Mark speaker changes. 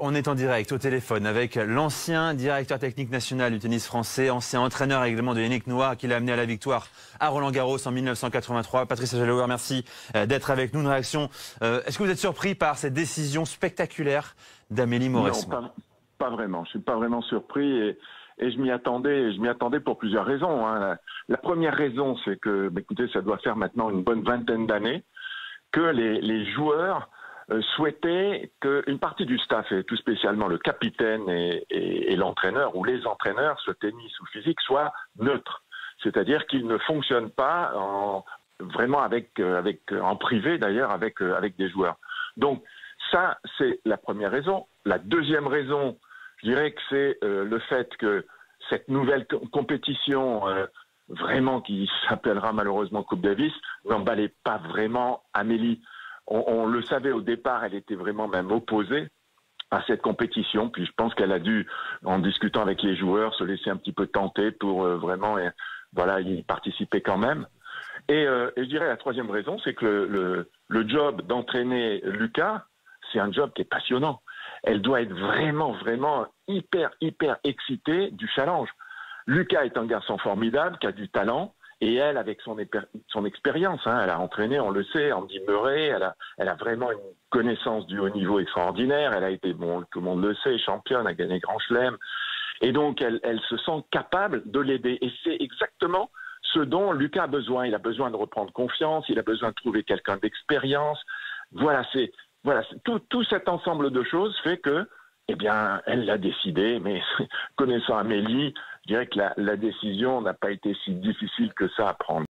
Speaker 1: on est en direct au téléphone avec l'ancien directeur technique national du tennis français, ancien entraîneur également de Yannick Noah qui l'a amené à la victoire à Roland Garros en 1983. Patrice Agelower, merci euh, d'être avec nous. Une réaction. Euh, est-ce que vous êtes surpris par cette décision spectaculaire d'Amélie Mauresmo?
Speaker 2: Non, pas, vraiment. Je suis pas vraiment surpris et, je m'y attendais. Je m'y attendais pour plusieurs raisons. Hein. La, première raison, c'est que, bah, écoutez, ça doit faire maintenant une bonne vingtaine d'années que les joueurs euh, souhaitait qu'une partie du staff, et tout spécialement le capitaine et, l'entraîneur, ou les entraîneurs, ce tennis ou physique, soient neutres. C'est-à-dire qu'ils ne fonctionnent pas en, vraiment avec, euh, avec, en privé d'ailleurs euh, avec des joueurs. Donc ça, c'est la première raison. La deuxième raison, je dirais que c'est le fait que cette nouvelle compétition, vraiment qui s'appellera malheureusement Coupe Davis, n'emballait pas vraiment Amélie on, le savait au départ, elle était vraiment même opposée à cette compétition. Puis je pense qu'elle a dû, en discutant avec les joueurs, se laisser un petit peu tenter pour euh, vraiment, euh, voilà, y participer quand même. Euh, et, je dirais la troisième raison, c'est que le, le job d'entraîner Lucas, c'est un job qui est passionnant. Elle doit être vraiment, vraiment hyper, hyper excitée du challenge. Lucas est un garçon formidable, qui a du talent, et elle, avec son, expérience, hein, elle a entraîné, on le sait, Andy Murray, elle a, elle a vraiment une connaissance du haut niveau extraordinaire. Elle a été, bon, tout le monde le sait, championne, a gagné Grand Chelem. Et donc, elle, elle se sent capable de l'aider. Et c'est exactement ce dont Lucas a besoin. Il a besoin de reprendre confiance, il a besoin de trouver quelqu'un d'expérience. Voilà, c'est voilà, tout, tout cet ensemble de choses fait que eh bien, elle l'a décidé, mais connaissant Amélie, je dirais que la, décision n'a pas été si difficile que ça à prendre.